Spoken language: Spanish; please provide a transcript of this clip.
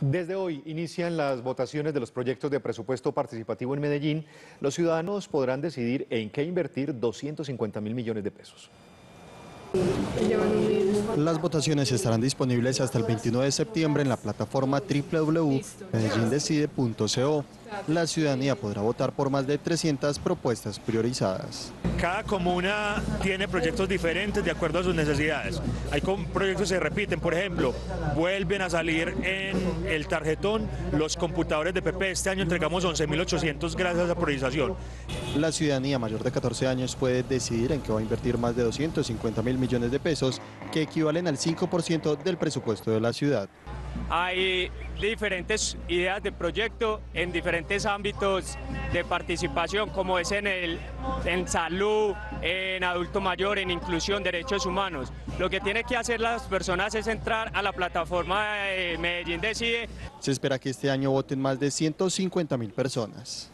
Desde hoy inician las votaciones de los proyectos de presupuesto participativo en Medellín. Los ciudadanos podrán decidir en qué invertir 250 mil millones de pesos. Las votaciones estarán disponibles hasta el 29 de septiembre en la plataforma www.medellindecide.co. La ciudadanía podrá votar por más de 300 propuestas priorizadas. Cada comuna tiene proyectos diferentes de acuerdo a sus necesidades. Hay proyectos que se repiten, por ejemplo, vuelven a salir en el tarjetón los computadores de PP. Este año entregamos 11.800 gracias a priorización. La ciudadanía mayor de 14 años puede decidir en qué va a invertir más de 250 mil millones de pesos, que equivalen al 5% del presupuesto de la ciudad. Hay diferentes ideas de proyecto en diferentes ámbitos de participación, como es en, el, en salud, en adulto mayor, en inclusión, derechos humanos. Lo que tiene que hacer las personas es entrar a la plataforma de Medellín Decide. Se espera que este año voten más de 150 mil personas.